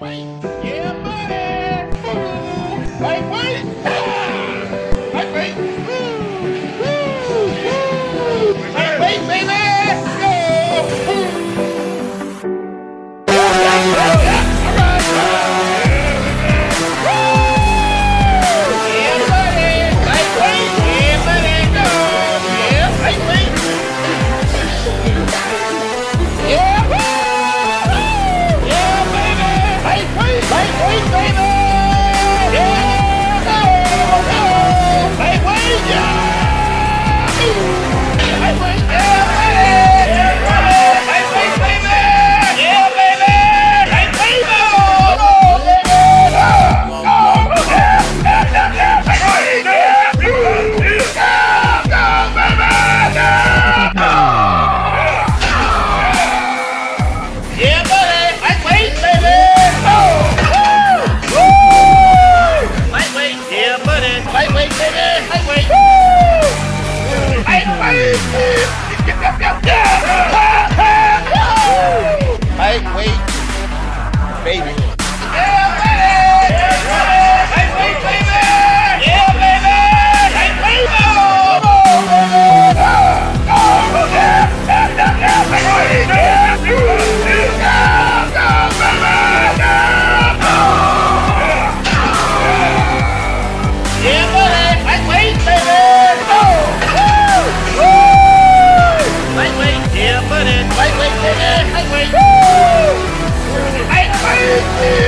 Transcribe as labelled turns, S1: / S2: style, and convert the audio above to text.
S1: Lightweight. Baby. Wait. Baby. it is.